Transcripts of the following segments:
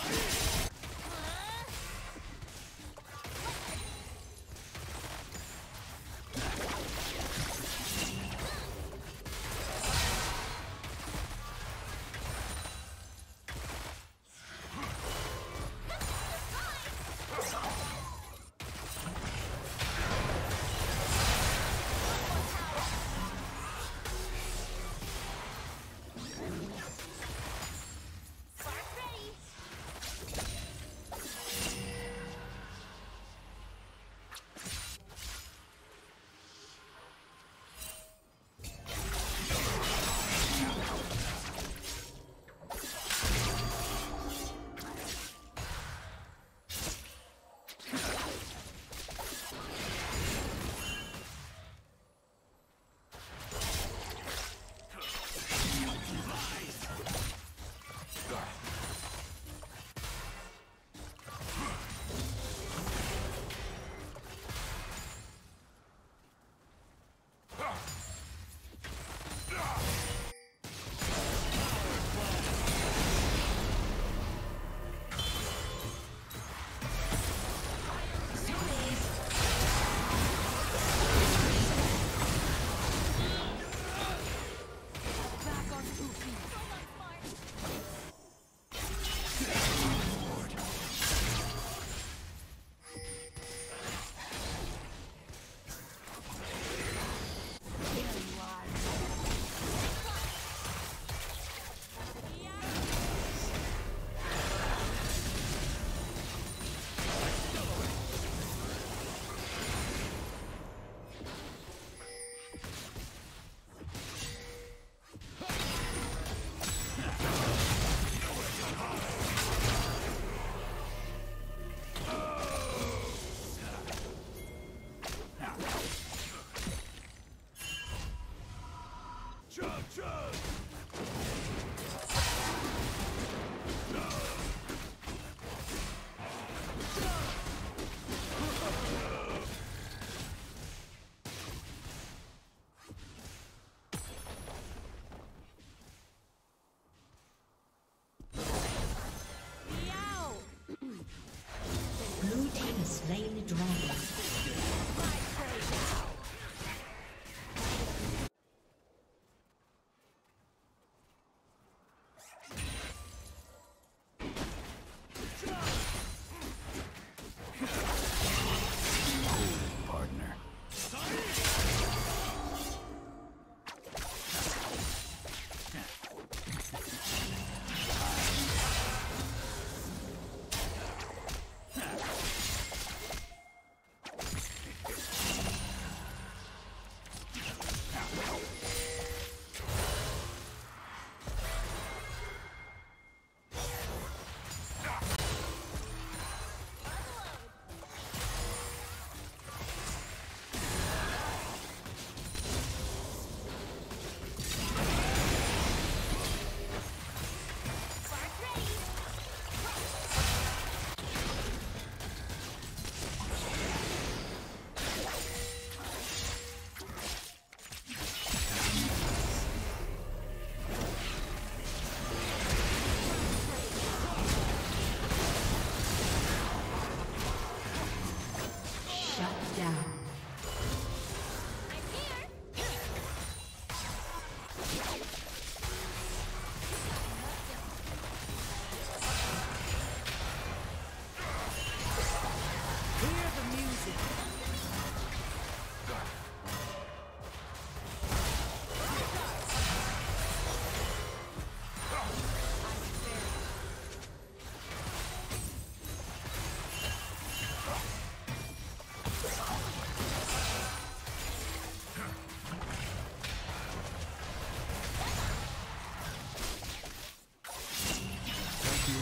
Sorry.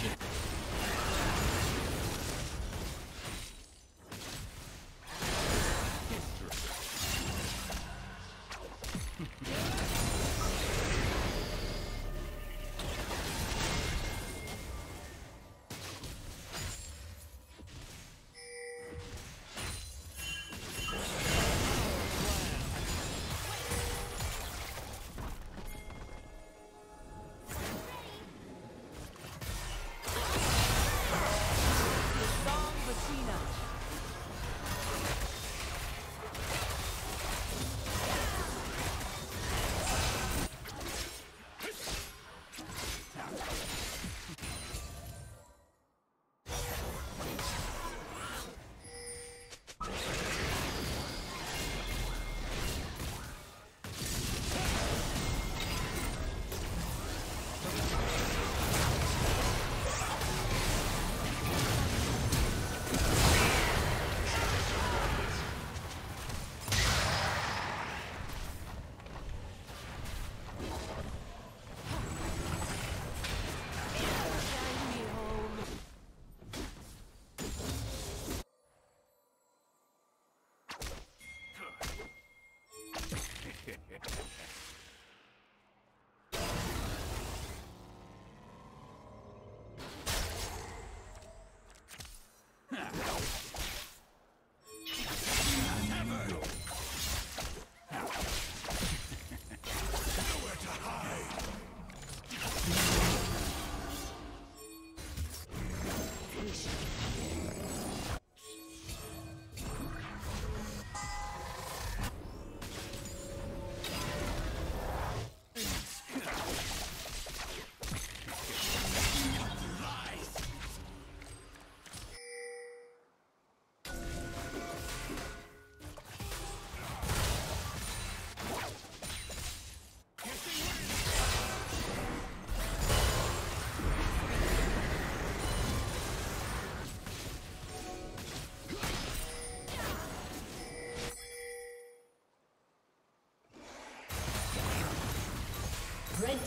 question.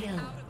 kill.